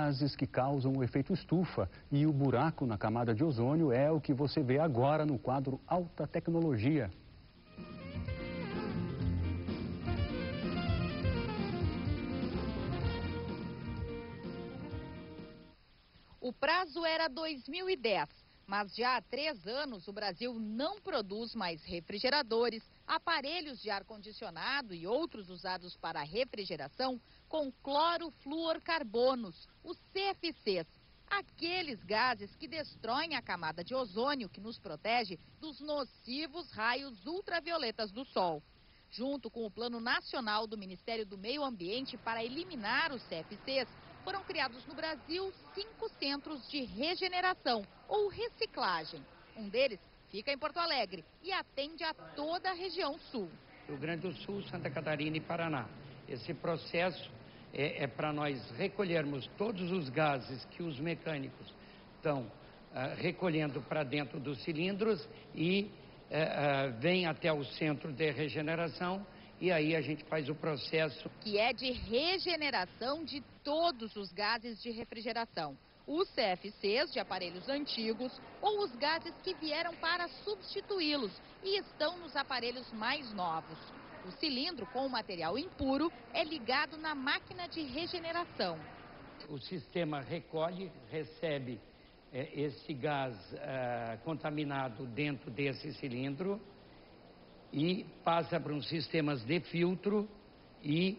gases que causam o efeito estufa e o buraco na camada de ozônio é o que você vê agora no quadro Alta Tecnologia. O prazo era 2010, mas já há três anos o Brasil não produz mais refrigeradores, aparelhos de ar-condicionado e outros usados para refrigeração com clorofluorcarbonos, os CFCs, aqueles gases que destroem a camada de ozônio que nos protege dos nocivos raios ultravioletas do Sol. Junto com o Plano Nacional do Ministério do Meio Ambiente para eliminar os CFCs, foram criados no Brasil cinco centros de regeneração ou reciclagem. Um deles fica em Porto Alegre e atende a toda a região sul. Rio Grande do Sul, Santa Catarina e Paraná. Esse processo é, é para nós recolhermos todos os gases que os mecânicos estão uh, recolhendo para dentro dos cilindros e uh, uh, vem até o centro de regeneração e aí a gente faz o processo. Que é de regeneração de todos os gases de refrigeração. Os CFCs de aparelhos antigos ou os gases que vieram para substituí-los e estão nos aparelhos mais novos. O cilindro com o material impuro é ligado na máquina de regeneração. O sistema recolhe, recebe é, esse gás é, contaminado dentro desse cilindro e passa para um sistemas de filtro e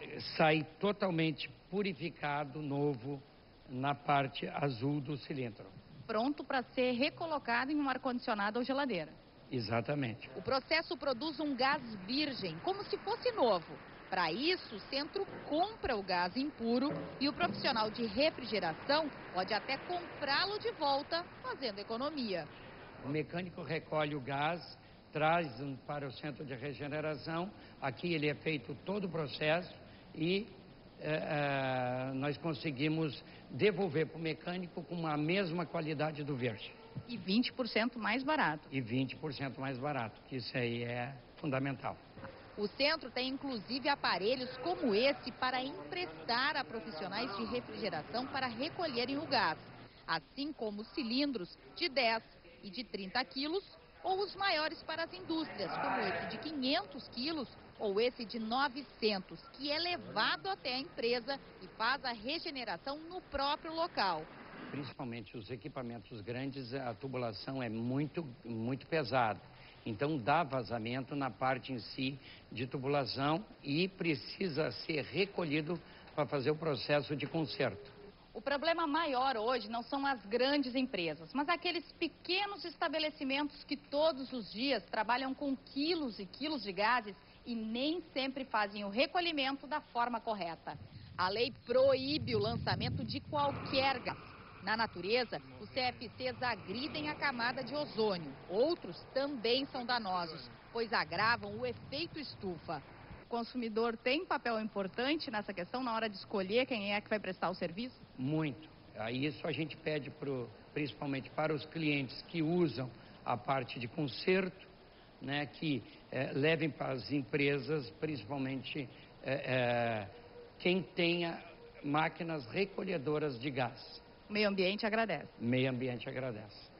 eh, sai totalmente purificado, novo, na parte azul do cilindro. Pronto para ser recolocado em um ar-condicionado ou geladeira. Exatamente. O processo produz um gás virgem, como se fosse novo. Para isso, o centro compra o gás impuro e o profissional de refrigeração pode até comprá-lo de volta, fazendo economia. O mecânico recolhe o gás, traz para o centro de regeneração. Aqui ele é feito todo o processo e é, é, nós conseguimos devolver para o mecânico com a mesma qualidade do verde. E 20% mais barato. E 20% mais barato, que isso aí é fundamental. O centro tem inclusive aparelhos como esse para emprestar a profissionais de refrigeração para recolherem o gás, assim como cilindros de 10 e de 30 quilos ou os maiores para as indústrias, como esse de 500 quilos ou esse de 900, que é levado até a empresa e faz a regeneração no próprio local. Principalmente os equipamentos grandes, a tubulação é muito, muito pesada. Então dá vazamento na parte em si de tubulação e precisa ser recolhido para fazer o processo de conserto. O problema maior hoje não são as grandes empresas, mas aqueles pequenos estabelecimentos que todos os dias trabalham com quilos e quilos de gases e nem sempre fazem o recolhimento da forma correta. A lei proíbe o lançamento de qualquer gás. Na natureza, os CFCs agridem a camada de ozônio. Outros também são danosos, pois agravam o efeito estufa. O consumidor tem papel importante nessa questão na hora de escolher quem é que vai prestar o serviço? Muito. Aí isso a gente pede pro, principalmente para os clientes que usam a parte de conserto, né, que é, levem para as empresas, principalmente é, é, quem tenha máquinas recolhedoras de gás. O meio ambiente agradece. Meio ambiente agradece.